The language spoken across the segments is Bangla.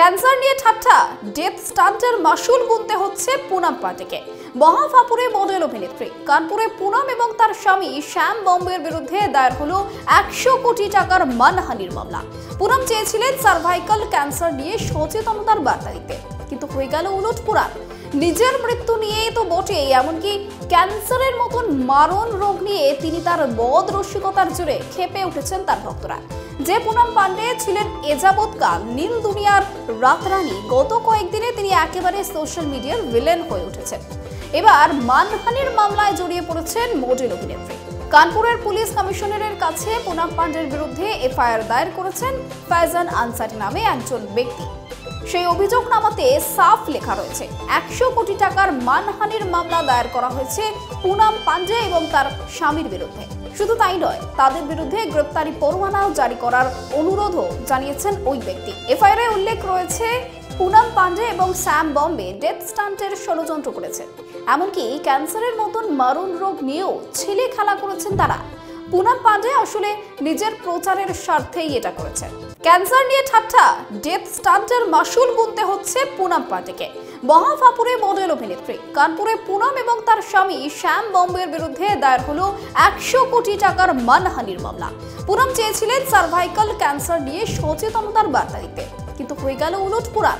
ক্যান্সার নিয়ে ঠাট্টা। ডেথ স্টান্টের মাসুল গুনতে হচ্ছে পুনাম পাটেকে। মহাফাপুরে মডেল অভিনেত্রী। কানপুরে পুনম এবং তার স্বামী শ্যাম বম্বের বিরুদ্ধে দায়ের হলো একশো কোটি টাকার মানহানির মামলা। পুনম চেয়েছিলেন সার্ভাইকাল ক্যান্সার নিয়ে সচেতনতার বার্তা দিতে। কিন্তু হয়ে গেল উলট পুরাণ নিজের মৃত্যু নিয়েই তো বটেই এমনকি ক্যান্সারের মতন মারণ রোগ নিয়ে তিনি তার বদ রসিকতার জোরে খেপে উঠেছেন তার ভক্তরা। যে পুনম পান্ডে ছিলেন এযাবৎকাল নীল দুনিয়ার রাতরানী, গত কয়েকদিনে তিনি একেবারে সোশ্যাল মিডিয়ার ভিলেন হয়ে উঠেছেন। এবার মানহানির মামলায় জড়িয়ে পড়েছেন মডেল অভিনেত্রী। কানপুরের পুলিশ কমিশনারের কাছে পুনম পান্ডের বিরুদ্ধে এফআইআর দায়ের করেছেন ফায়জান আনসারি নামে একজন ব্যক্তি। সেই অভিযোগনামাতে সাফ লেখা রয়েছে। একশো কোটি টাকার মানহানির মামলা দায়ের করা হয়েছে পুনাম পাঞ্জে এবং তার স্বামীর বিরুদ্ধে। শুধু তাই নয়, তাদের বিরুদ্ধে গ্রেপ্তারি পরোয়ানাও জারি করার অনুরোধও জানিয়েছেন ওই ব্যক্তি। এফআইআর উল্লেখ রয়েছে, পুনাম পান্ডে এবং স্যাম বম্বে ডেথ স্টান্টের ষড়যন্ত্র করেছে। এমনকি ক্যান্সারের মতন মারণ রোগ নিয়েও ছেলে খেলা করেছেন তারা। পুনাম পান্ডে আসলে নিজের প্রচারের স্বার্থেই এটা করেছে ক্যান্সার নিয়ে ঠাট্টা, ডেথ স্টান্টের মাসুল গুনতে হচ্ছে পুনাম পান্ডেকে। মহাফাপুরে মডেল অভিনেত্রী। কানপুরে পুনম এবং তার স্বামী শ্যাম বম্বের বিরুদ্ধে দায়ের হলো একশো কোটি টাকার মানহানির মামলা। পুনম চেয়েছিলেন সার্ভাইকাল ক্যান্সার নিয়ে সচেতনতার বার্তা দিতে। কিন্তু হয়ে গেল উলট পুরাণ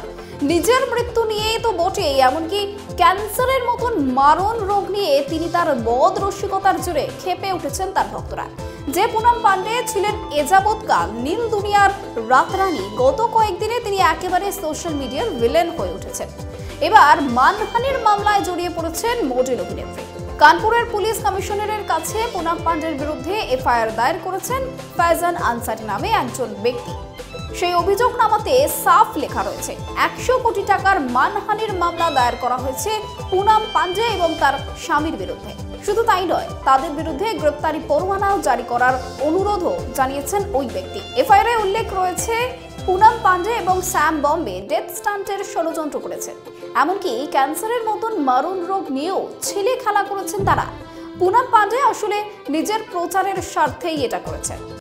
নিজের মৃত্যু নিয়েই তো বটেই, এমনকি ক্যান্সারের মতন মারণ রোগ নিয়ে তিনি তার বদ রসিকতার জোরে খেপে উঠেছেন তার ভক্তরা। যে পুনম পান্ডে ছিলেন এযাবৎকাল নীল দুনিয়ার রাতরানী, গত কয়েকদিনে তিনি একেবারে সোশ্যাল মিডিয়ার ভিলেন হয়ে উঠেছেন। এবার মানহানির মামলায় জড়িয়ে পড়েছেন মডেল অভিনেত্রী। কানপুরের পুলিশ কমিশনারের কাছে পুনম পান্ডের বিরুদ্ধে এফআইআর দায়ের করেছেন ফায়জান আনসারি নামে একজন ব্যক্তি। সেই অভিযোগনামাতে সাফ লেখা রয়েছে। একশো কোটি টাকার মানহানির মামলা দায়ের করা হয়েছে পুনাম পাঞ্জে এবং তার স্বামীর বিরুদ্ধে। শুধু তাই নয়, তাদের বিরুদ্ধে গ্রেপ্তারি পরোয়ানাও জারি করার অনুরোধও জানিয়েছেন ওই ব্যক্তি। এফআইআর উল্লেখ রয়েছে, পুনাম পান্ডে এবং স্যাম বম্বে ডেথ স্টান্টের ষড়যন্ত্র করেছেন এমনকি ক্যান্সারের মতন মারণ রোগ নিয়েও ছেলে খেলা করেছেন তারা। পুনাম পান্ডে আসলে নিজের প্রচারের স্বার্থেই এটা করেছে